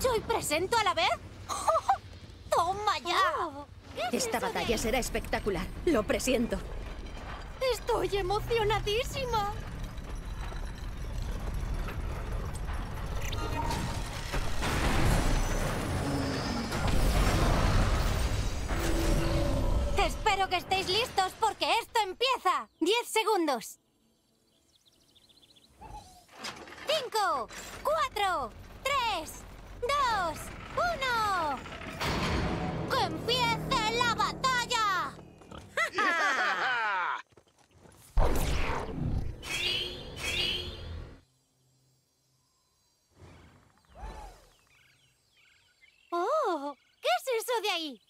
escucho y presento a la vez? ¡Toma ya! ¿Qué es Esta batalla será espectacular. Lo presiento. Estoy emocionadísima. Espero que estéis listos porque esto empieza. Diez segundos. Cinco, cuatro, tres, dos, uno. ¡Que empiece la batalla! ¡Oh! ¿Qué es eso de ahí?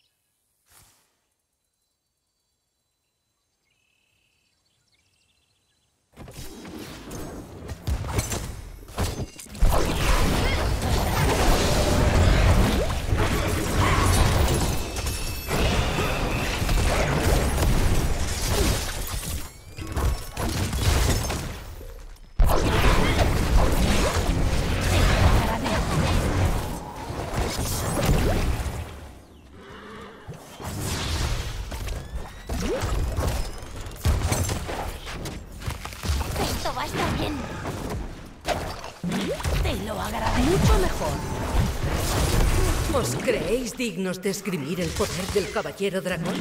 Dignos de esgrimir el poder del caballero dragón?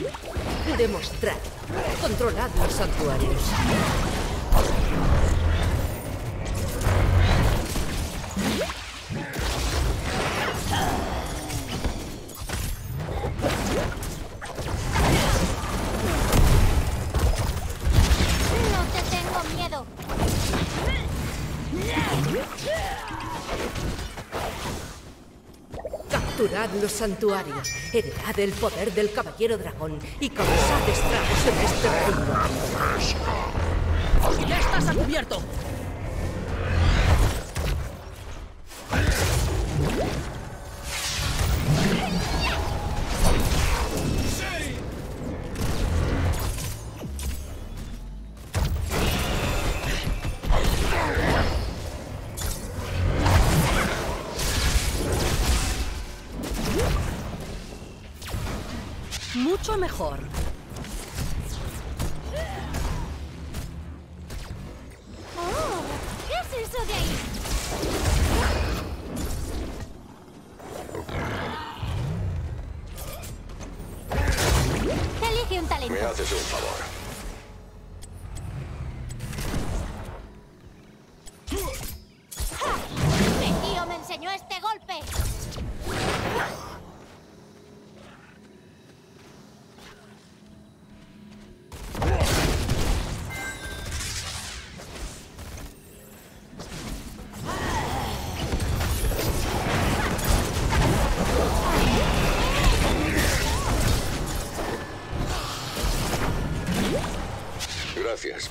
Demostrad. Controlad los santuarios. Santuarios. Heredad el poder del caballero dragón y causad estragos en este reino. ¡Ya estás a cubierto!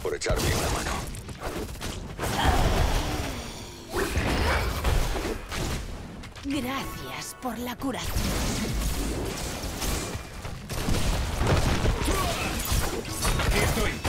Por echarme una mano. Gracias por la curación. Aquí estoy.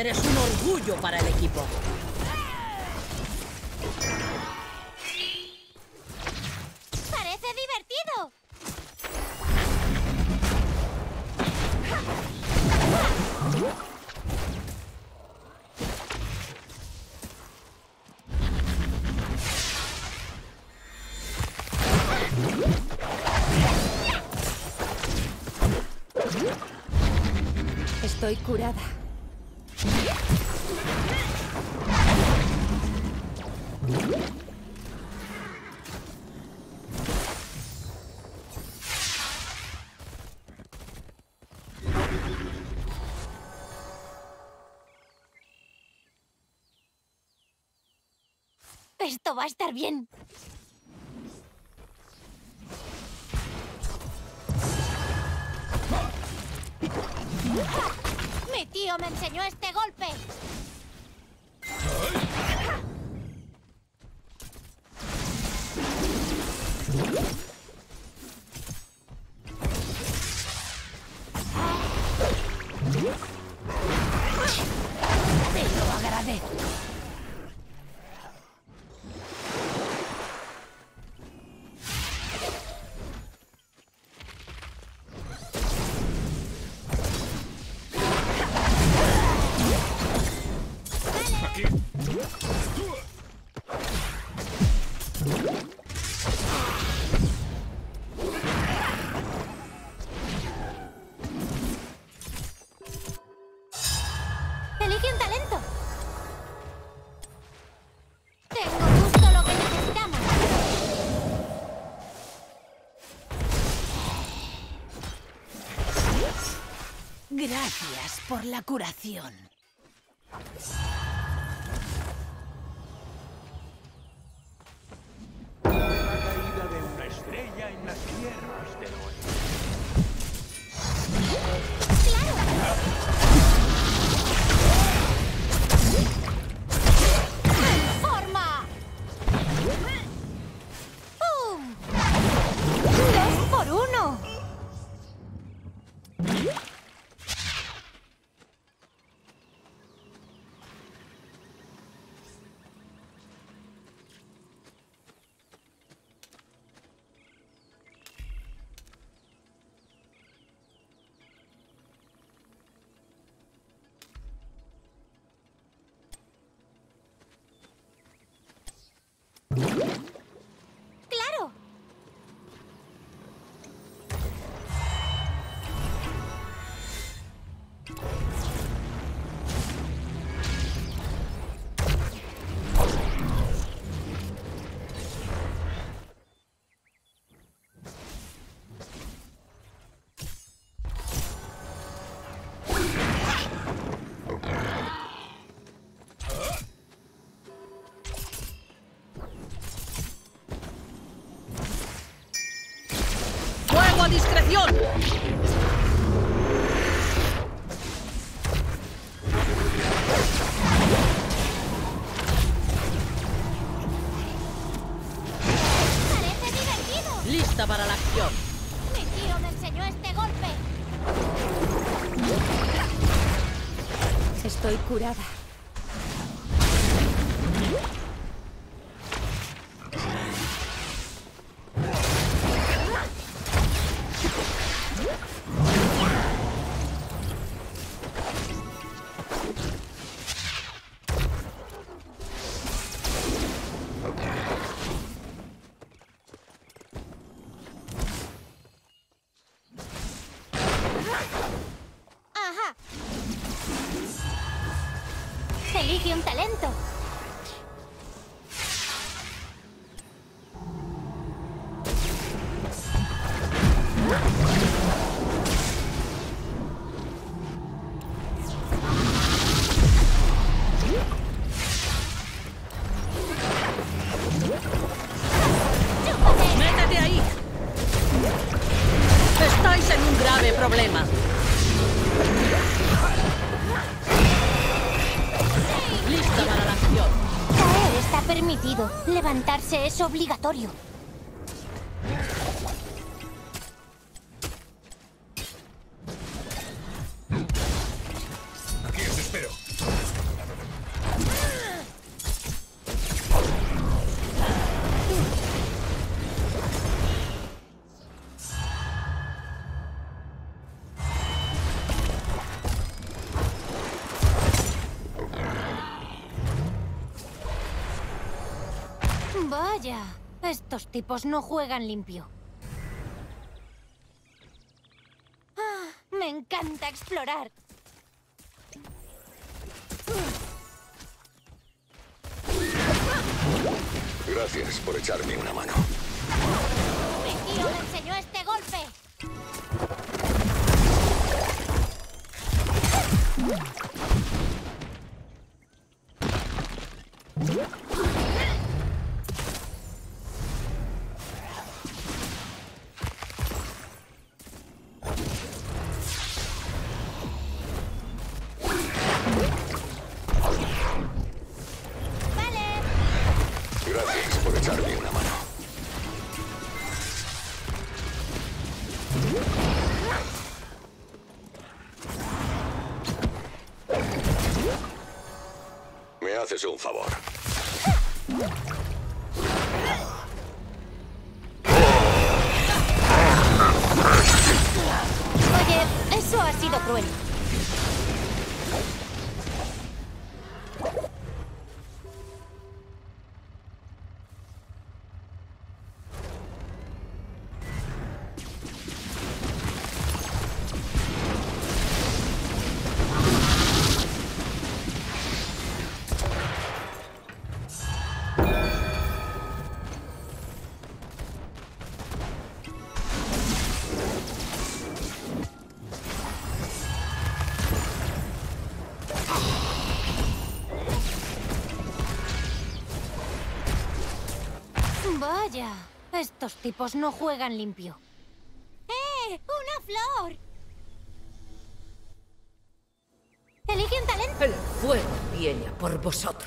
Eres un orgullo para el equipo. ¡Parece divertido! Estoy curada. Va a estar bien. ¡Mi tío me enseñó este la curación. Levantarse es obligatorio. Tipos no juegan limpio. Ah, me encanta explorar. Gracias por echarme una mano. Mi tío me enseñó este golpe. Haces un favor. Estos tipos no juegan limpio. ¡Eh! ¡Una flor! Elige un talento. El fuego viene a por vosotros.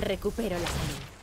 Recupero la salud.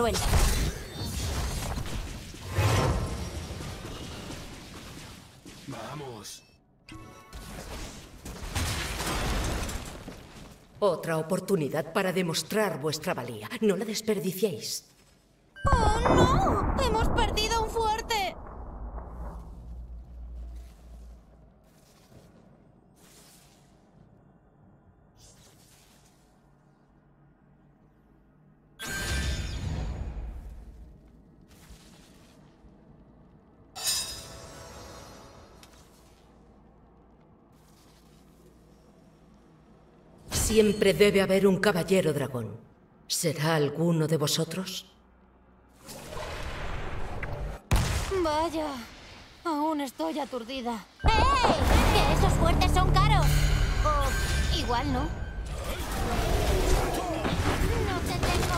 Cruel. Vamos. Otra oportunidad para demostrar vuestra valía. No la desperdiciéis. ¡Oh, no! Siempre debe haber un caballero dragón. ¿Será alguno de vosotros? Vaya, aún estoy aturdida. ¡Ey! ¡Que esos fuertes son caros! O igual no. No te tengo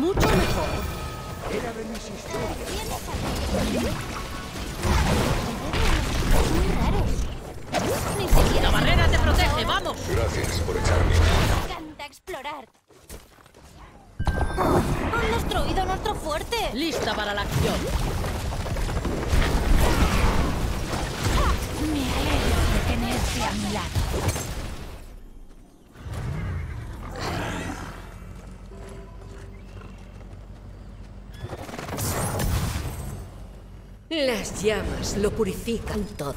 Mucho mejor. Era de mis historias. Muy raros. Ni siquiera La barrera te protege, vamos. Gracias por echarme me encanta explorar. Oh, han destruido nuestro fuerte. Lista para la acción. Me alegro de tenerte a mi lado. Las llamas lo purifican todo.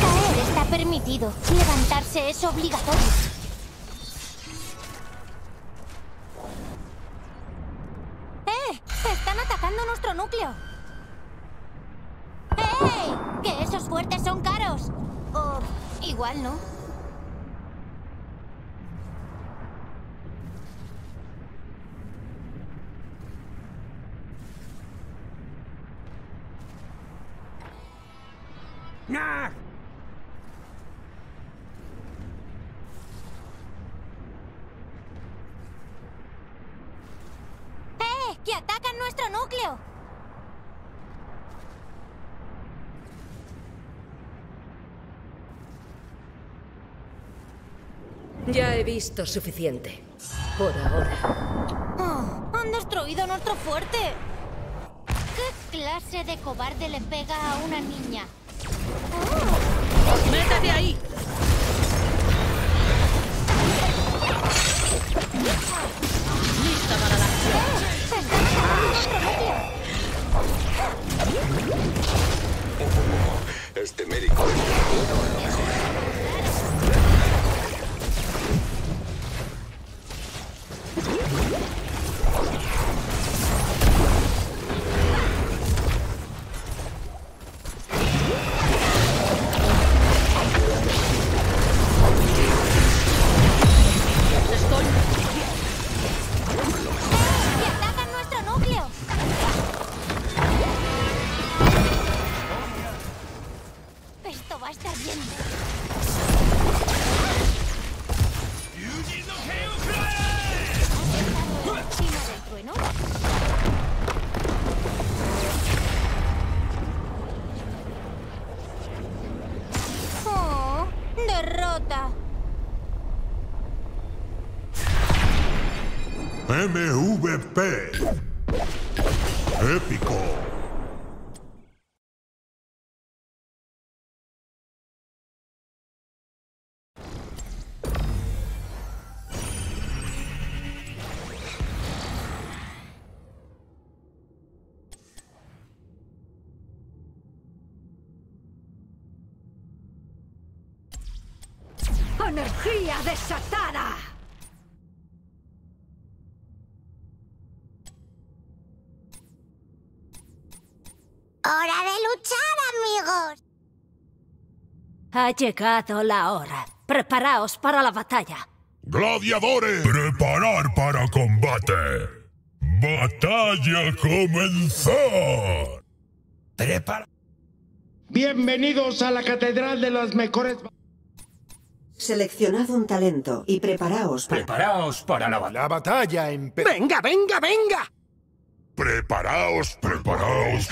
Caer está permitido. Levantarse es obligatorio. ¡Eh! ¡Están atacando nuestro núcleo! ¡Ey! ¡Que esos fuertes son caros! O igual no. ¡Nah! ¡Eh! ¡Que atacan nuestro núcleo! Ya he visto suficiente. Por ahora. Oh, ¡Han destruido nuestro fuerte! ¿Qué clase de cobarde le pega a una niña? ¡Métete ahí! Lista para la acción. ¡Se están atacando nuestro núcleo! Este médico Estoy. MVP. Épico. Ha llegado la hora. Preparaos para la batalla. Gladiadores. Preparar para combate. Batalla comenzar. Bienvenidos a la Catedral de las Mejores. Seleccionad un talento y preparaos para... Preparaos para la batalla. La batalla empieza. ¡Venga, venga, venga! Preparaos, preparaos.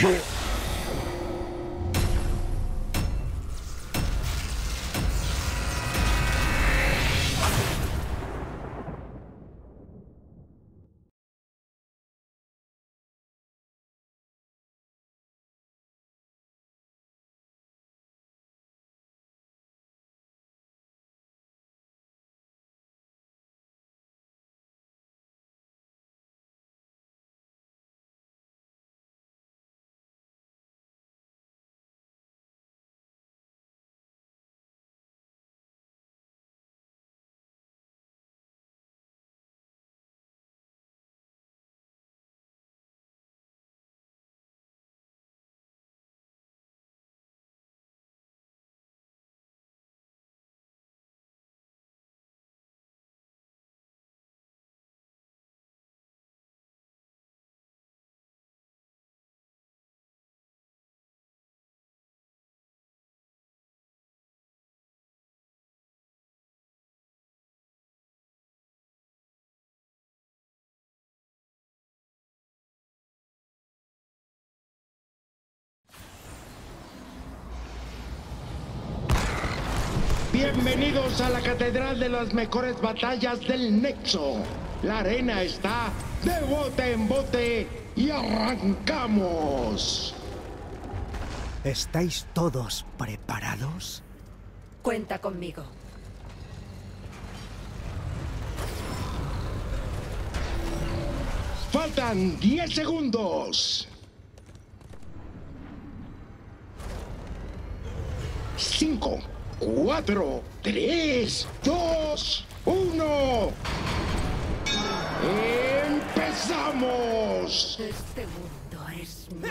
Bienvenidos a la Catedral de las Mejores Batallas del Nexo. La arena está de bote en bote y arrancamos. ¿Estáis todos preparados? Cuenta conmigo. Faltan 10 segundos. Cinco, cuatro, tres, dos, uno. ¡Empezamos! Este mundo es mío.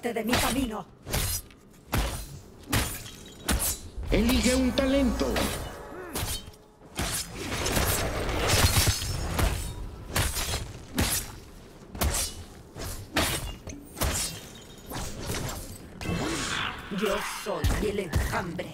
Apártate de mi camino. Elige un talento. Yo soy el enjambre.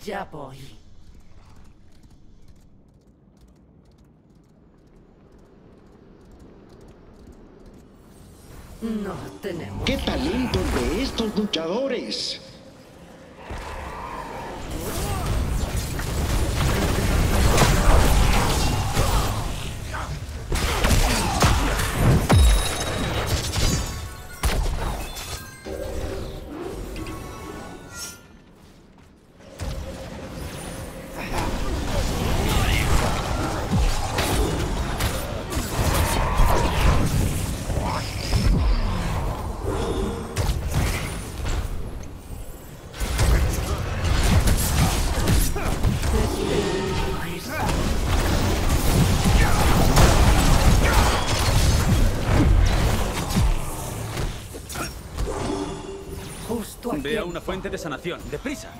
Allá voy. No tenemos. ¡Qué talento de estos luchadores! Ve a una fuente de sanación, deprisa.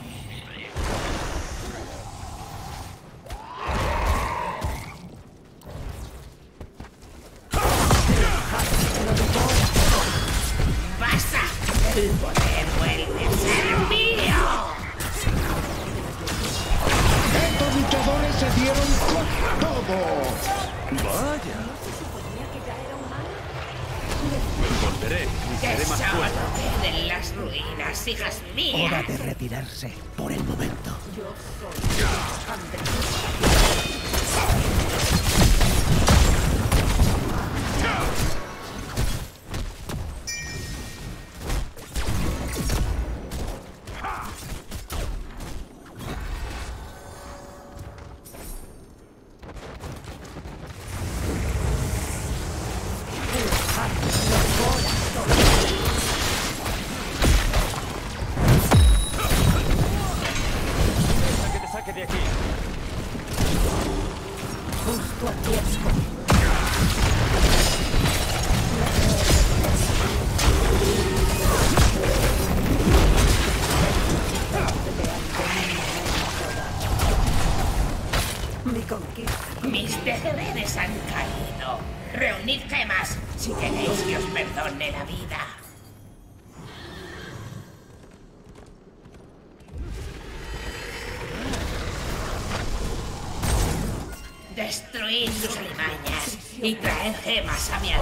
y traed gemas a mi alma.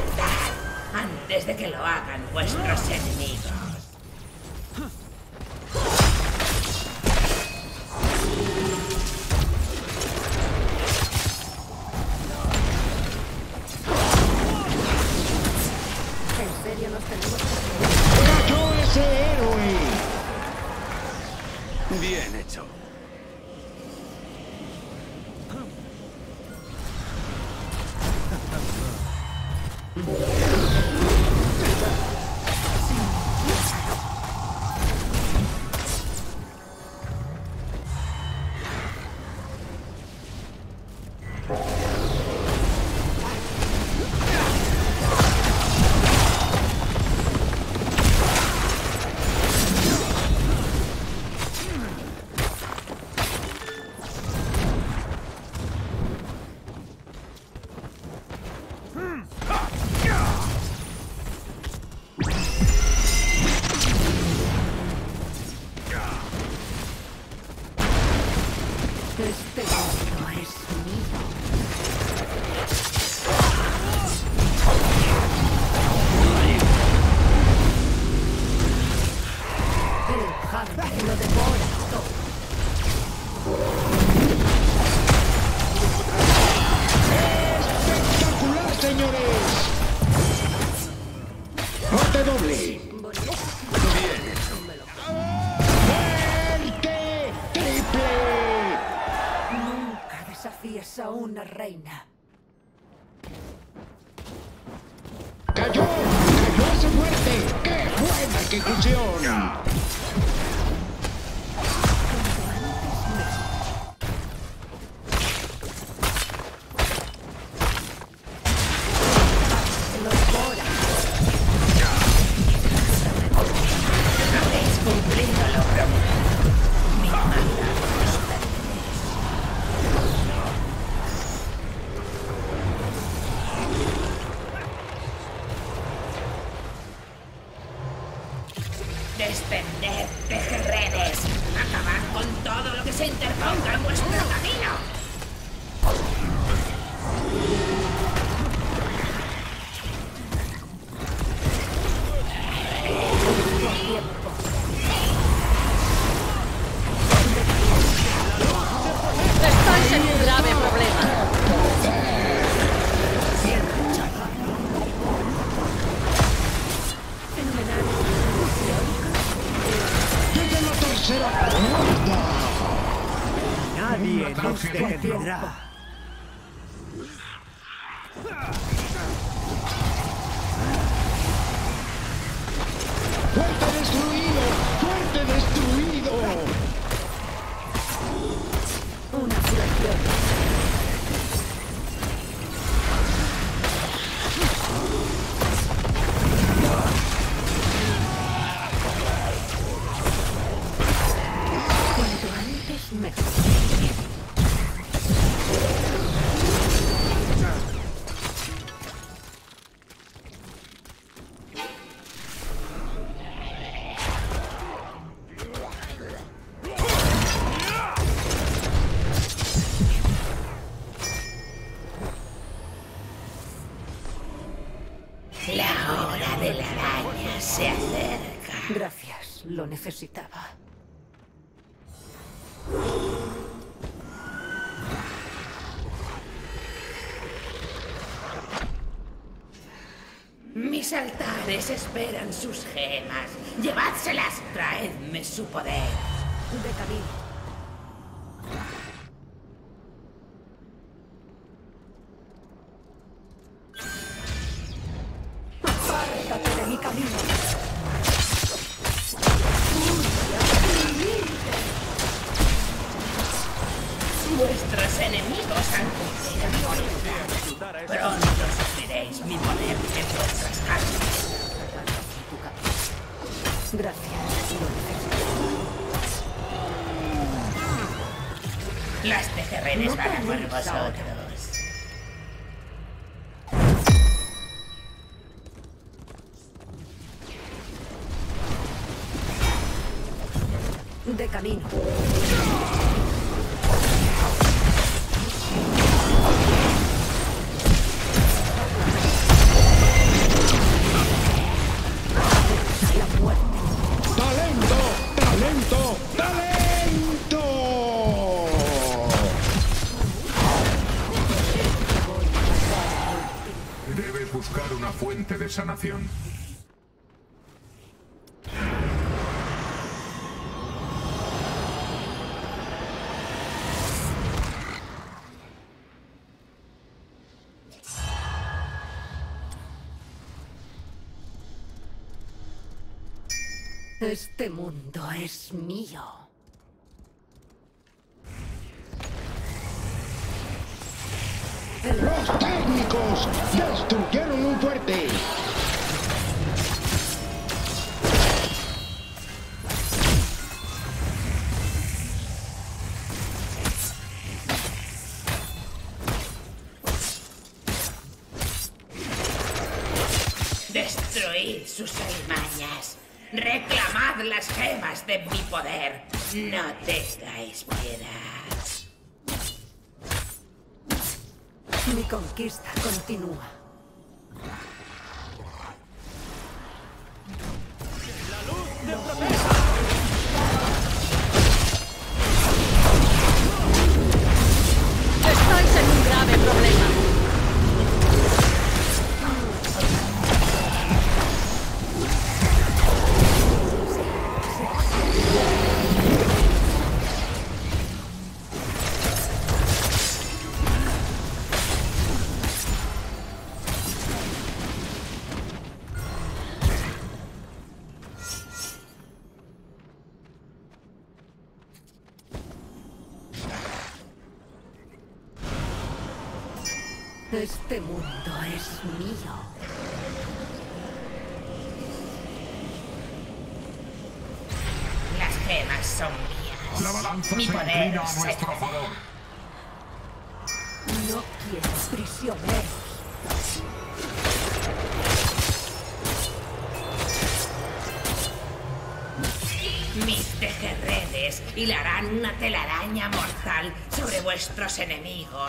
les esperan sus gemas. Llevádselas, traedme su poder. De camino. sanación. Este mundo es No tengáis piedad. Mi conquista continúa. A nuestro favor. No quiero prisioneros. Mis tejerredes hilarán una telaraña mortal sobre vuestros enemigos.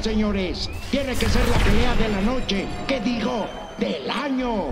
Señores. Tiene que ser la pelea de la noche. ¿Qué digo? Del año.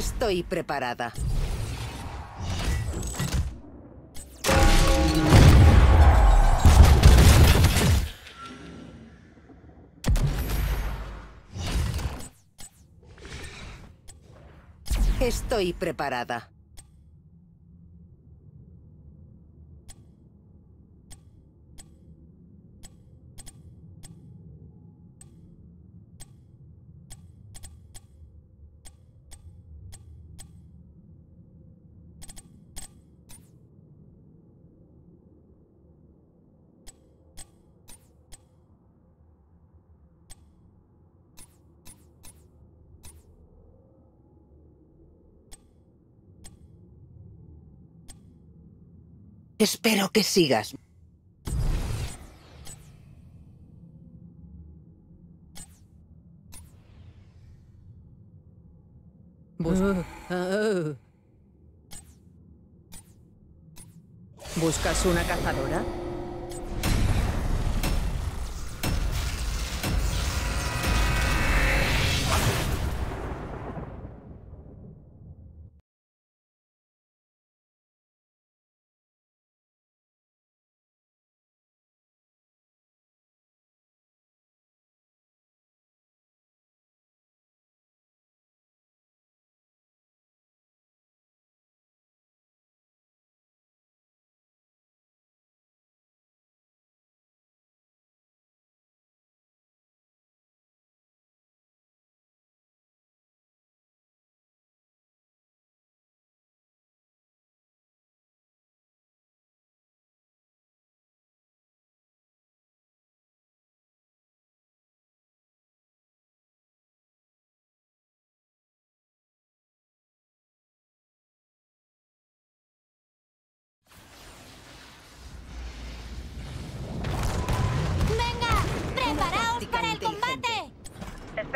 Estoy preparada. Estoy preparada. Espero que sigas. Bus- Ah. ¿Buscas una cazadora?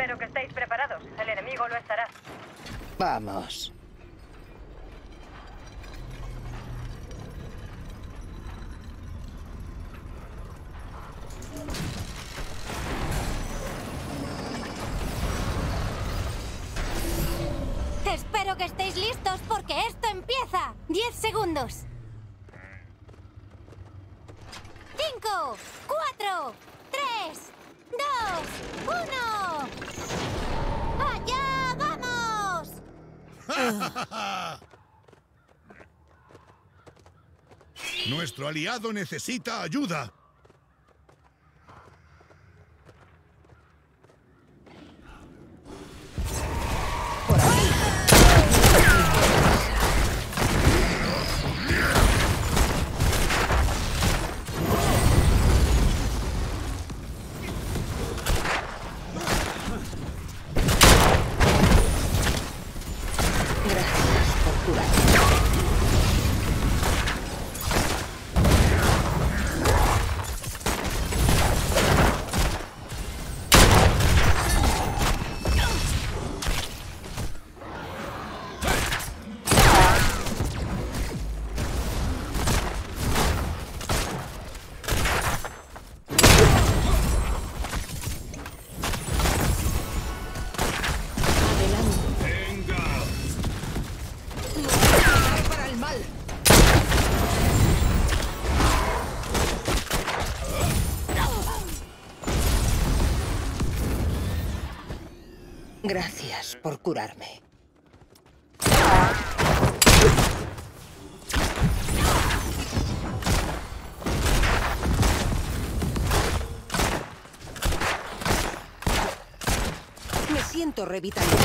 Espero que estéis preparados. El enemigo lo estará. Vamos. Espero que estéis listos porque esto empieza. ¡Diez segundos! ¡Cinco! ¡Cuatro! ¡Tres! ¡Dos! ¡Uno! ¡Allá vamos! Nuestro aliado necesita ayuda. Gracias por curarme. Me siento revitalizado.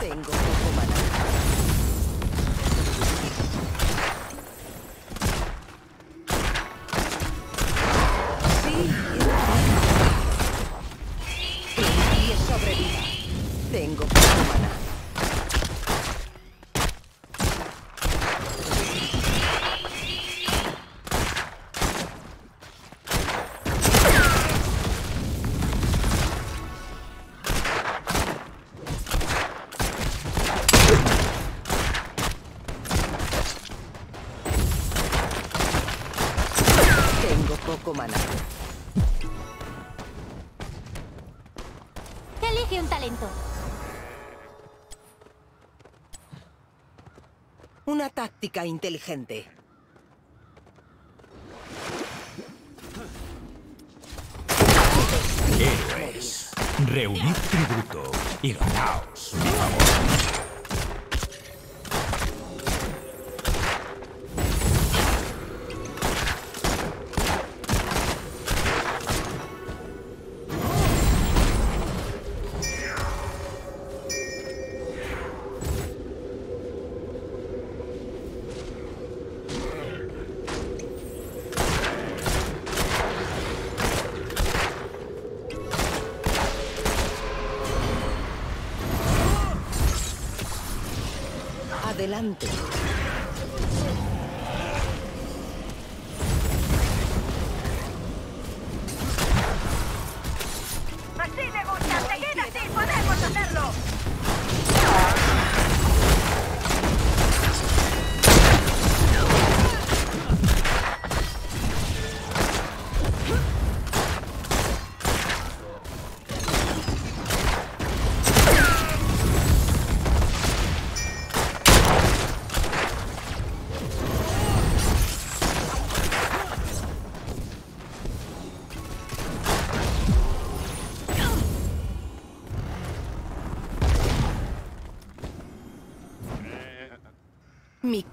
Tengo poco maná. Táctica inteligente. Héroes, reunid tributo y ganaos mi favor.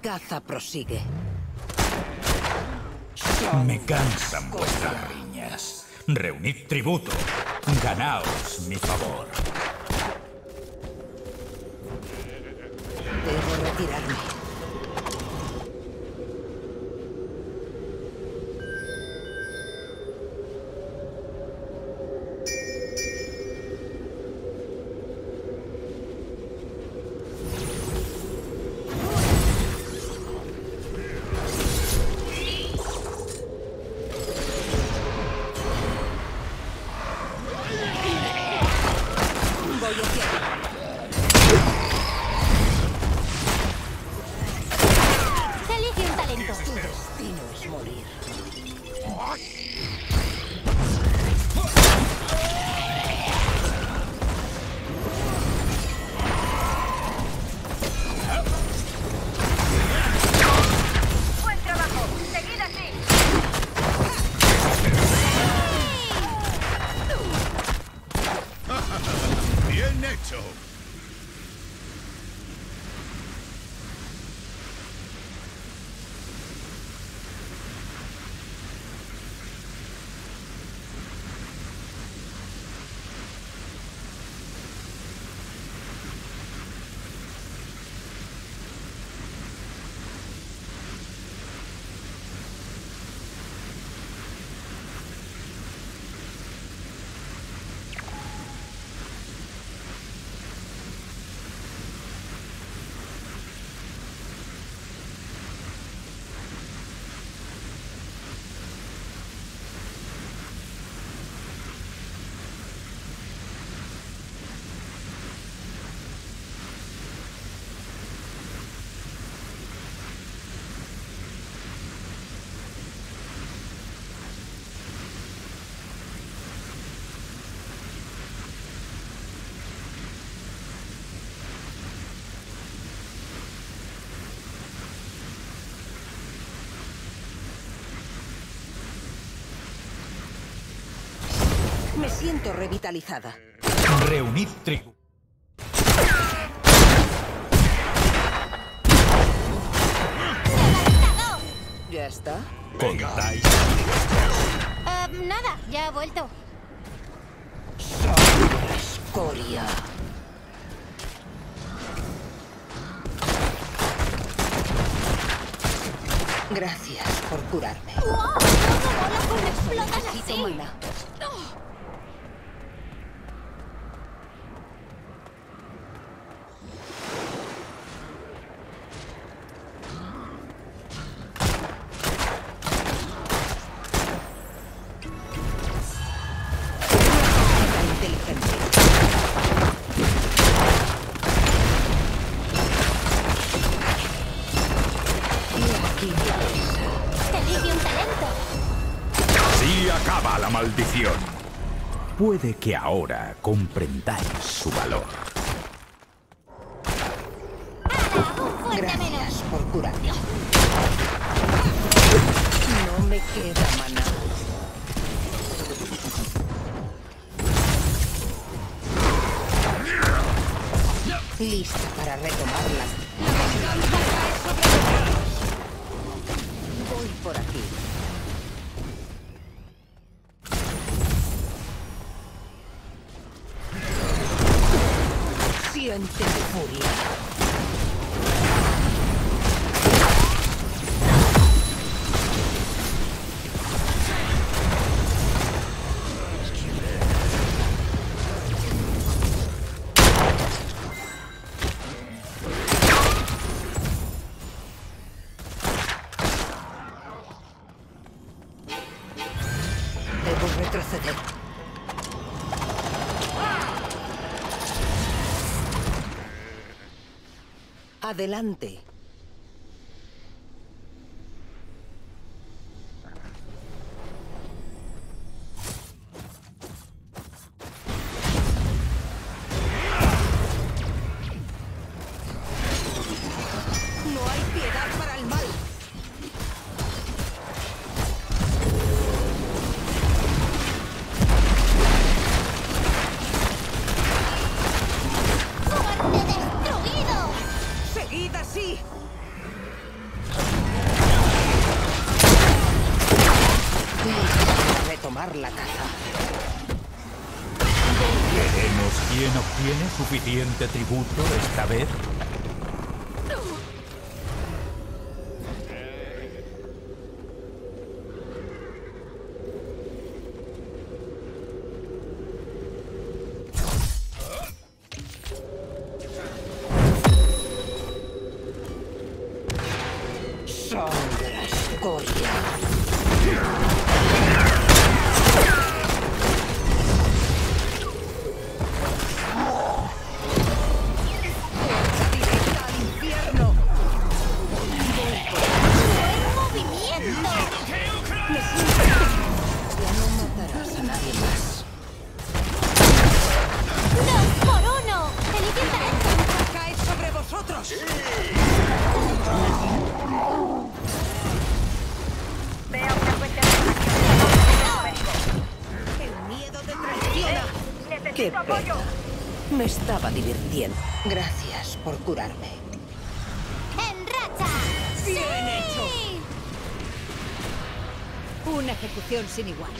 Caza prosigue. Me cansan vuestras riñas. Reunid tributo. Ganaos mi favor. siento revitalizada. Reunid tribu. ¿Ya está? ¿Contáis? Uh, nada, ya ha vuelto. Escoria. Puede que ahora comprendáis su valor. Adelante. de tributo esta vez estaba divirtiendo. Gracias por curarme. ¡En racha! ¡Sí! ¡Bien hecho! Una ejecución sin igual.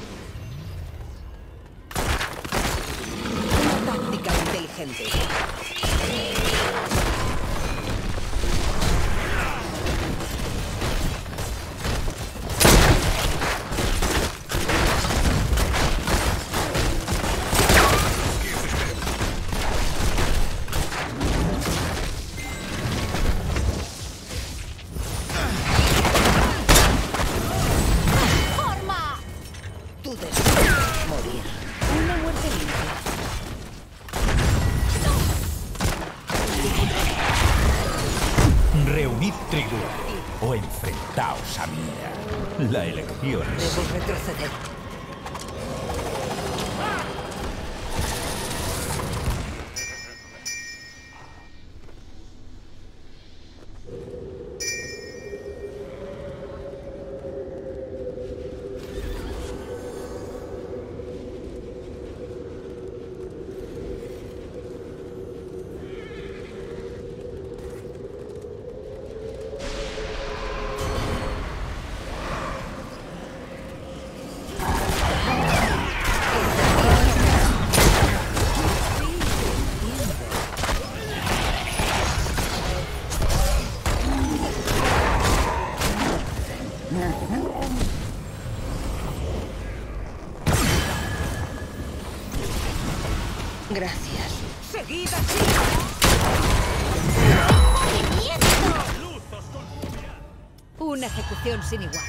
Una ejecución sin igual.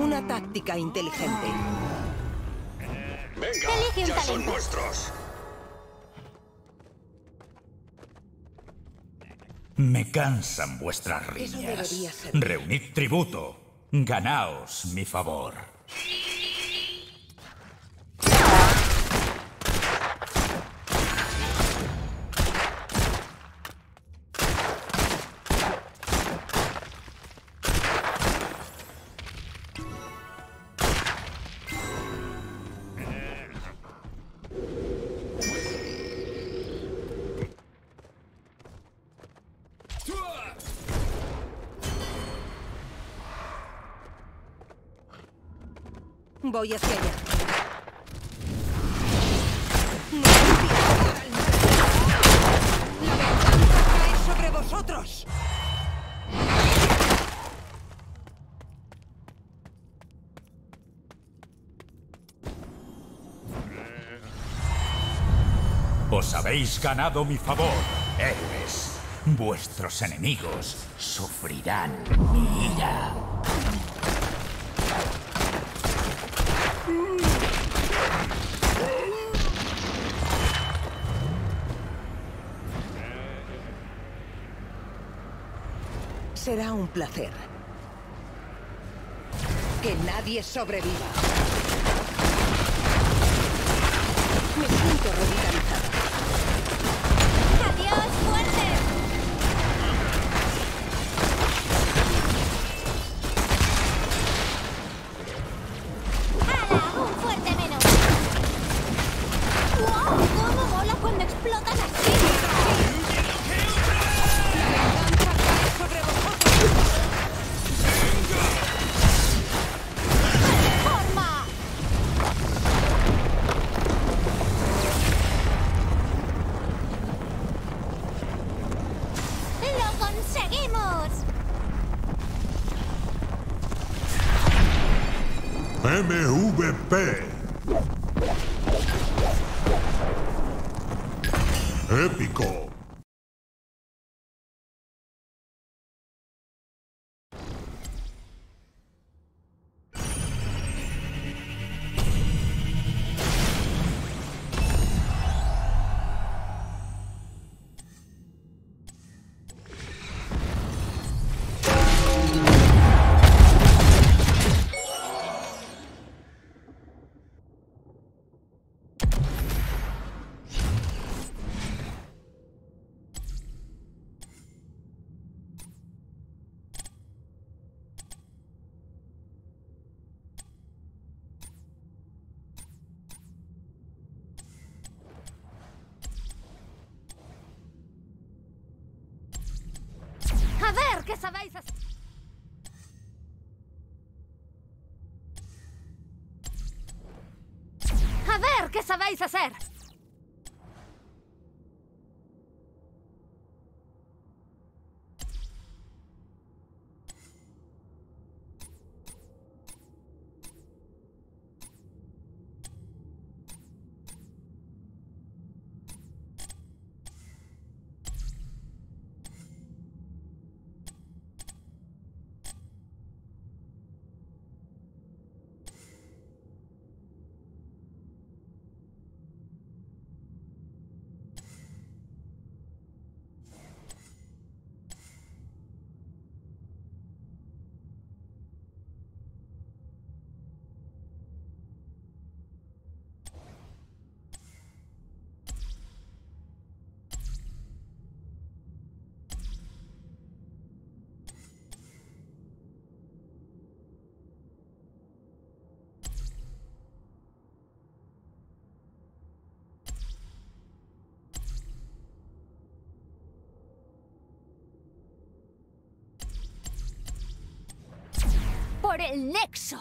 Una táctica inteligente. Me cansan vuestras riñas. Reunid tributo. Ganaos mi favor. Voy hacia allá. ¡La sobre vosotros! Os habéis ganado mi favor, héroes. Vuestros enemigos sufrirán mi ira. Será un placer. Que nadie sobreviva. Me siento revitalizada. Sabéis hacer. A ver qué sabéis hacer. El nexo.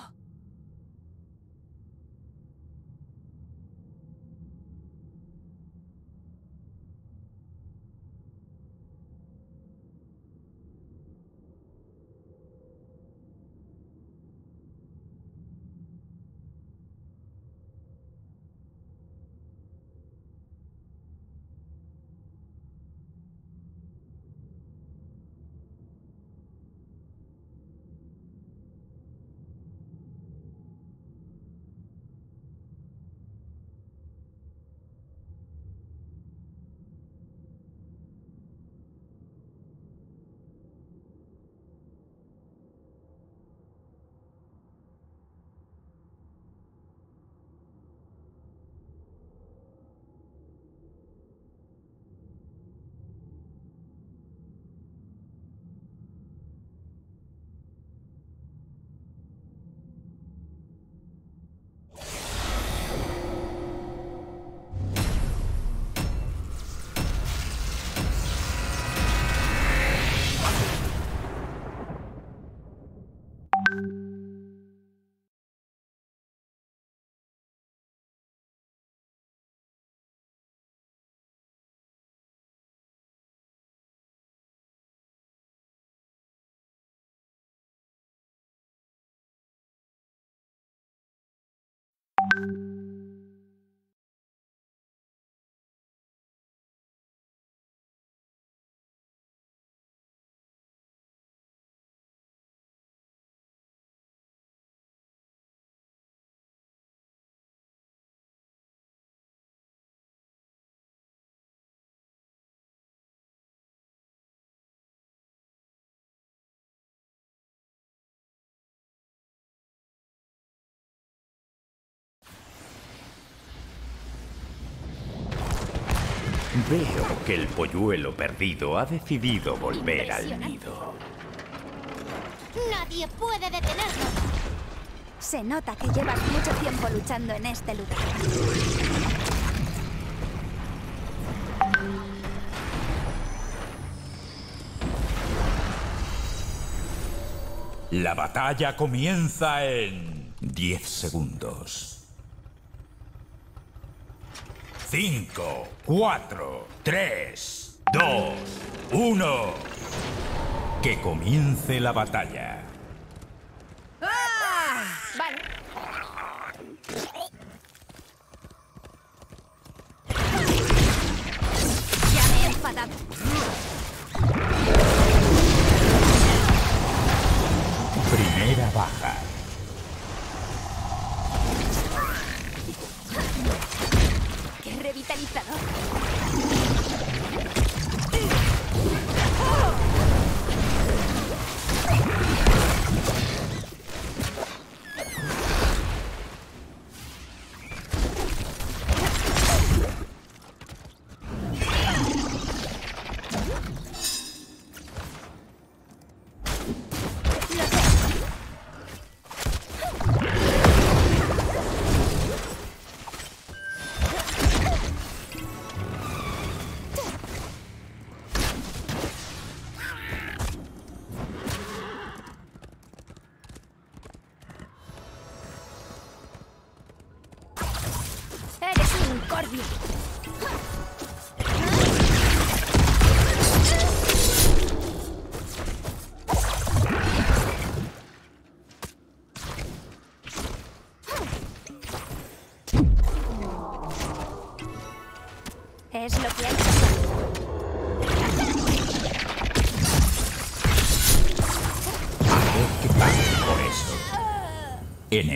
Veo que el polluelo perdido ha decidido volver al nido. Nadie puede detenerlo. Se nota que llevas mucho tiempo luchando en este lugar. La batalla comienza en 10 segundos. 5, 4, 3, 2, 1. Que comience la batalla. ¡Ah! Vale. Ya me he enfadado. Primera baja. Revitalizador!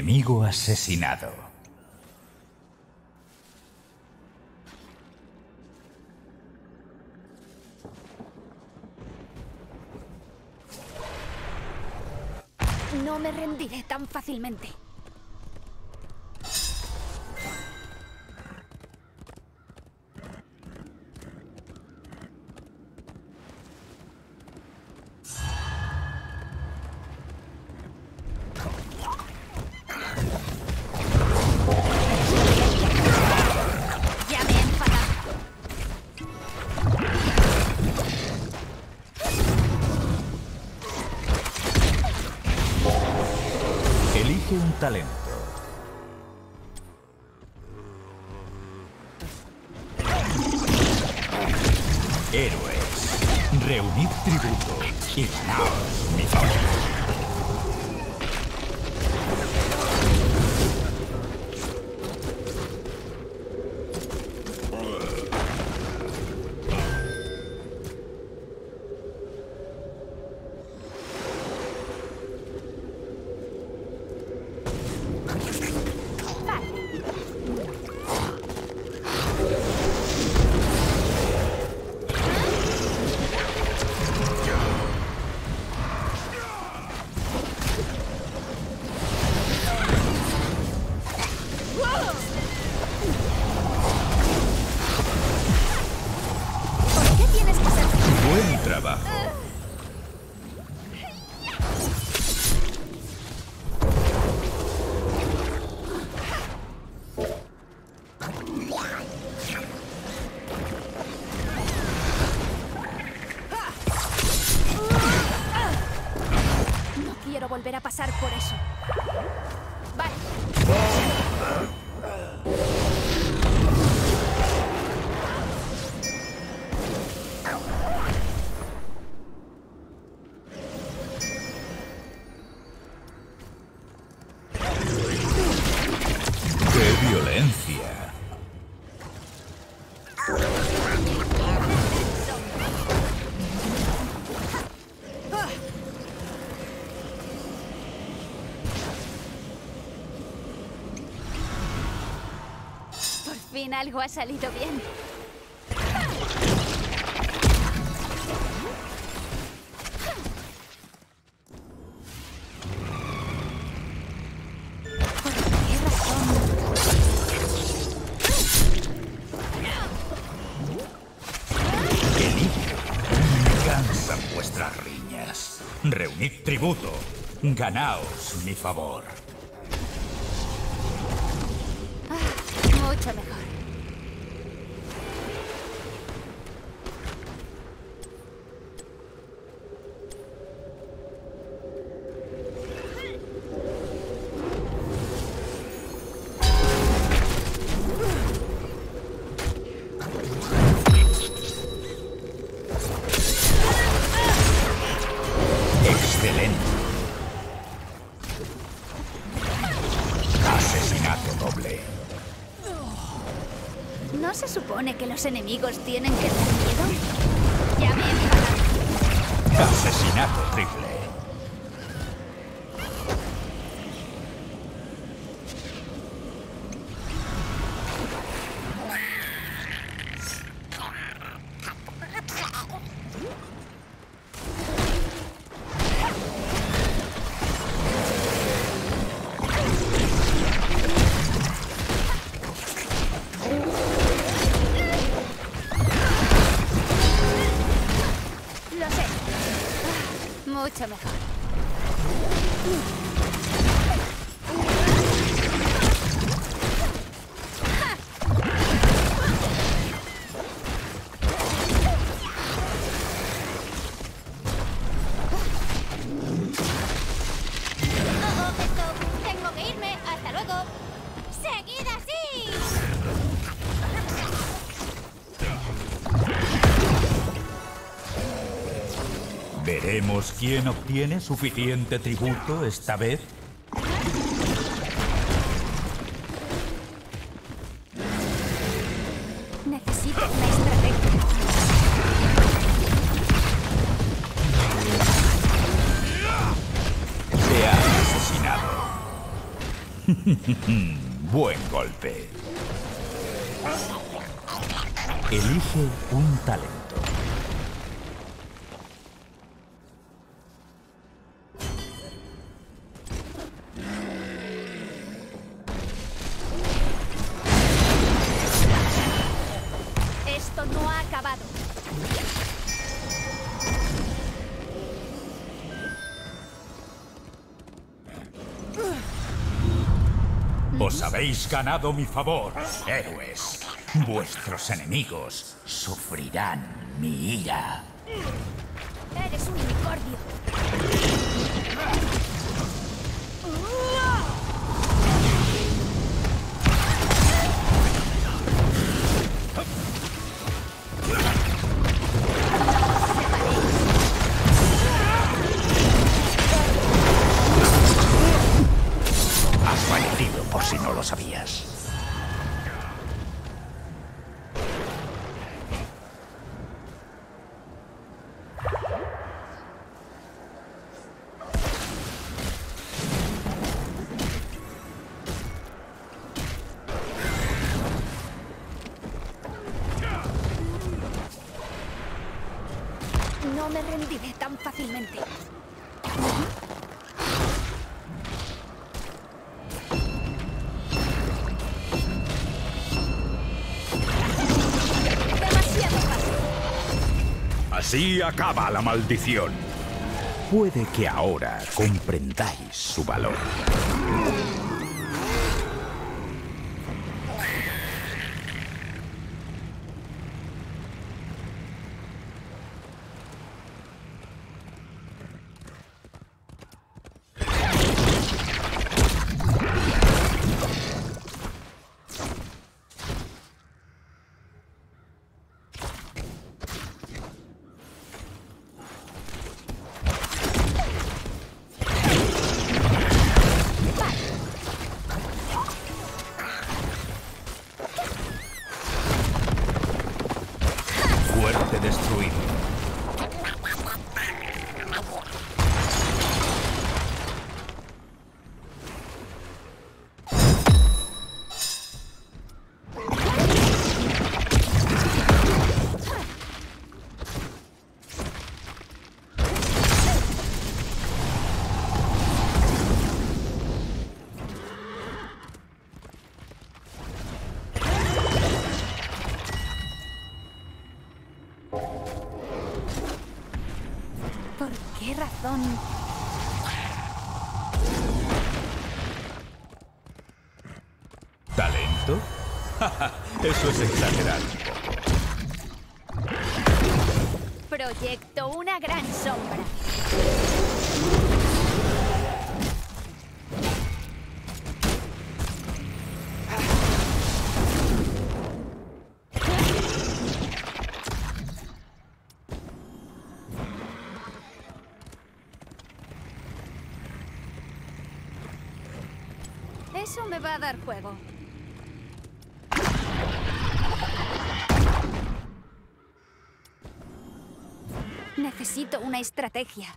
Enemigo asesinado. No me rendiré tan fácilmente. algo ha salido bien. Cansan vuestras riñas. Reunid tributo, ganaos mi favor. Supone que los enemigos tienen que dar miedo? Ya me he. Asesinato triple. Quién obtiene suficiente tributo esta vez. Necesito una estrategia. Se ha asesinado. Buen golpe. Elige un ganado mi favor, héroes. Vuestros enemigos sufrirán mi ira. Así acaba la maldición. Puede que ahora comprendáis su valor. Es exagerar. Proyecto una gran sombra. Eso me va a dar juego. Necesito una estrategia.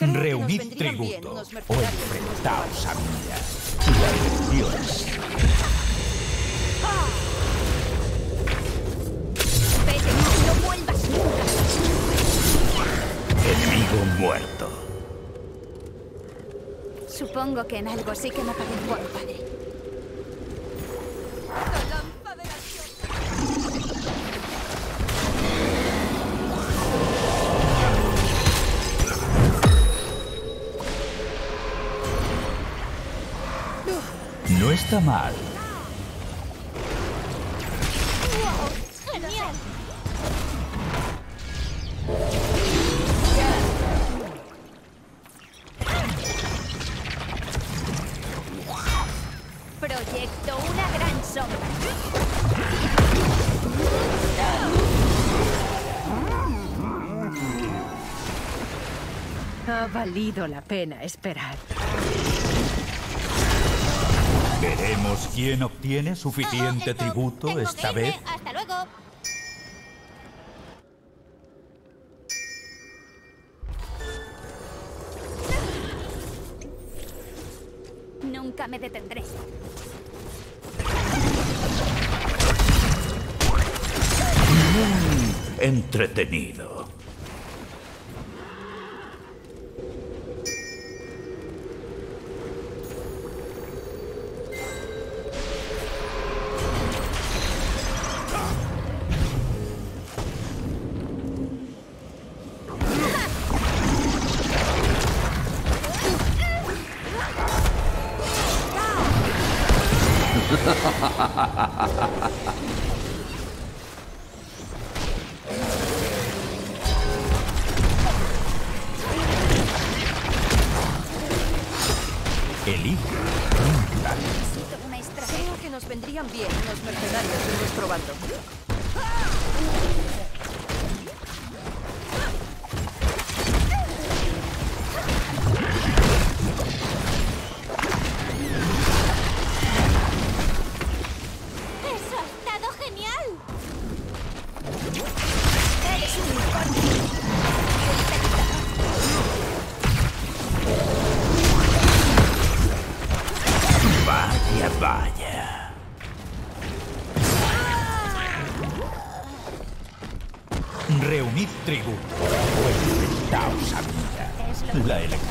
Reunid tributo o enfrentaos a elección es Vete, no vuelvas nunca. enemigo muerto. Supongo que en algo sí que me parezco a mi padre. Está mal. ¡Genial! Proyecto una gran sombra. Ha valido la pena esperar. Veremos quién obtiene suficiente tributo esta vez.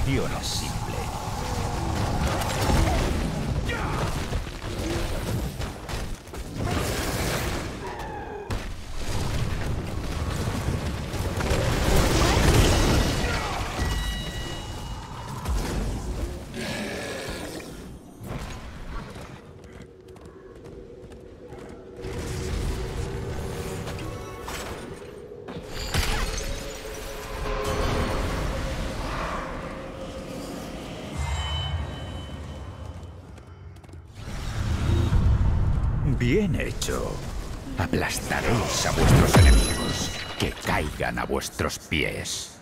La elección es simple. Bien hecho. Aplastaréis a vuestros enemigos. Que caigan a vuestros pies.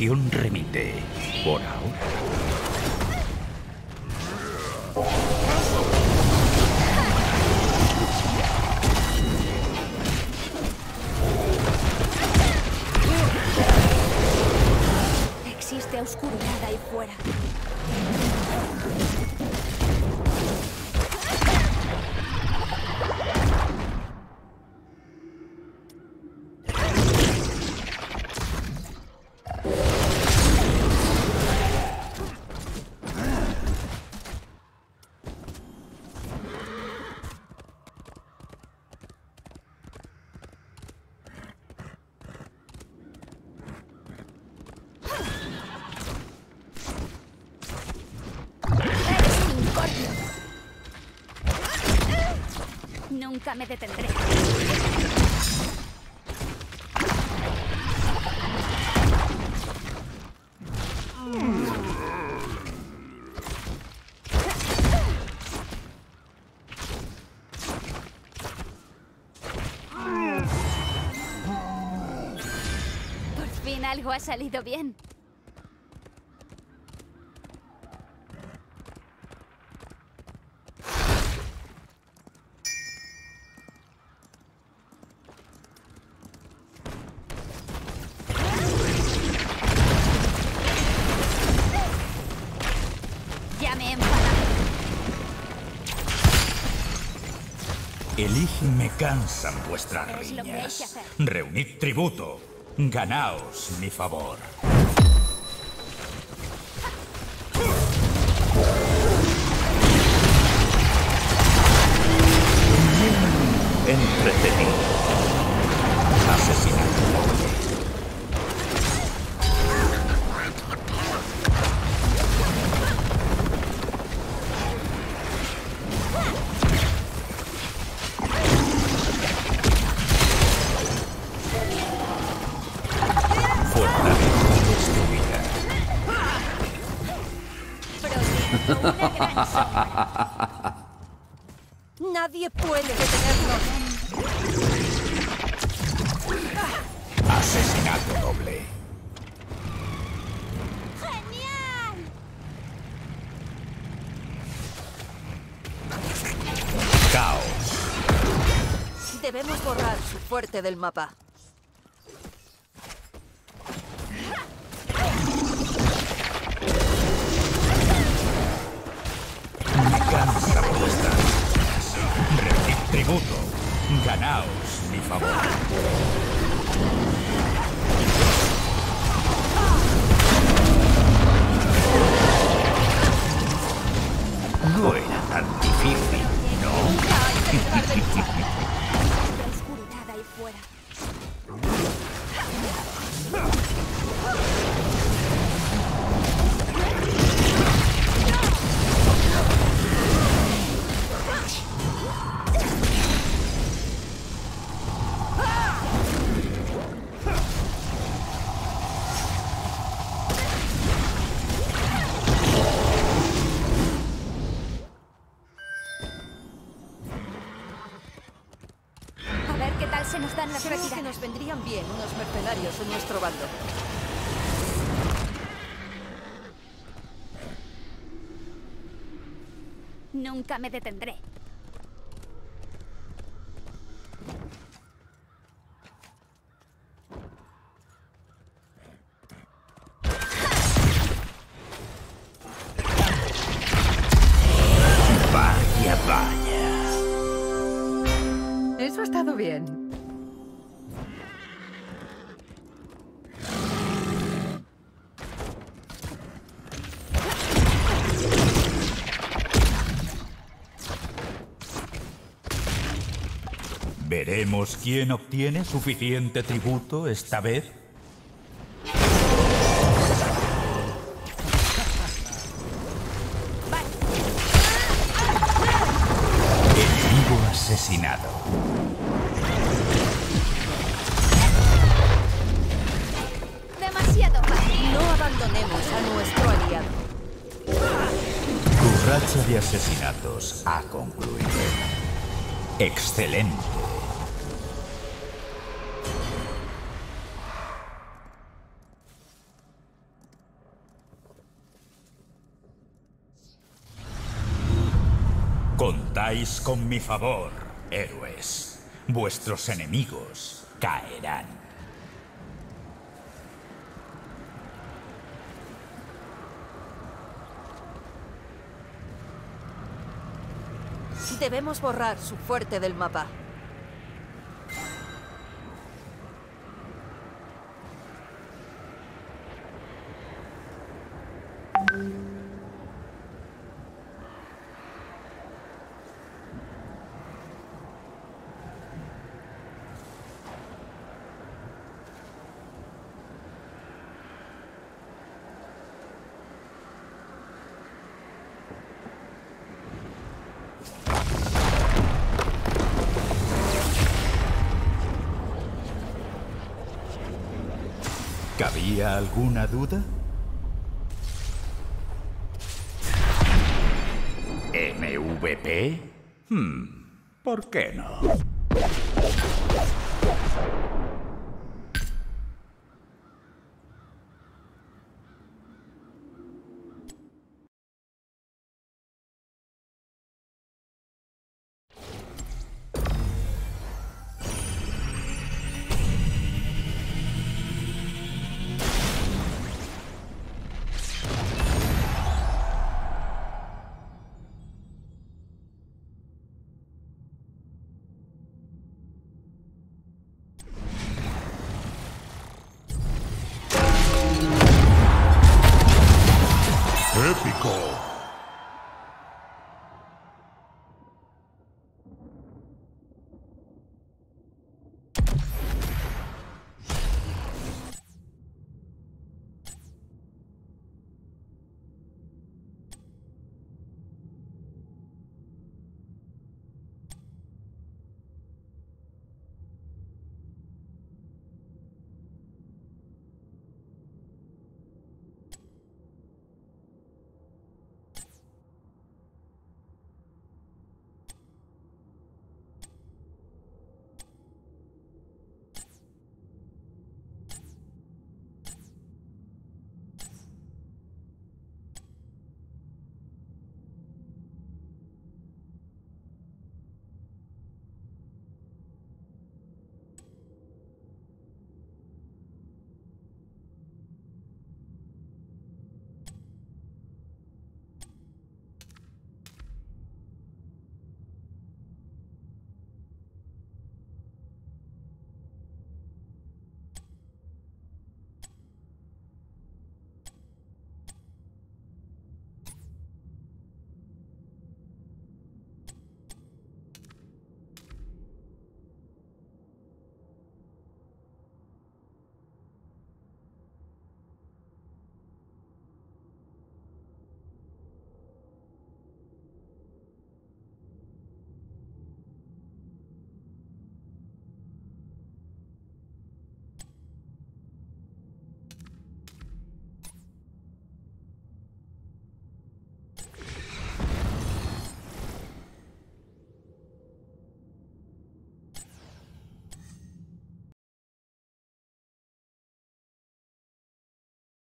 Mi maldición Nunca me detendré. Por fin algo ha salido bien. Cansan vuestras riñas. Reunid tributo. Ganaos mi favor. Del mapa. Creo que nos vendrían bien unos mercenarios en nuestro bando. Nunca me detendré. ¿Veremos quién obtiene suficiente tributo esta vez? Enemigo asesinado. Demasiado fácil. No abandonemos a nuestro aliado. Tu racha de asesinatos ha concluido. Excelente. Con mi favor, héroes. Vuestros enemigos caerán. Debemos borrar su fuerte del mapa. Alguna duda? ¿MVP? Hmm, ¿por qué no?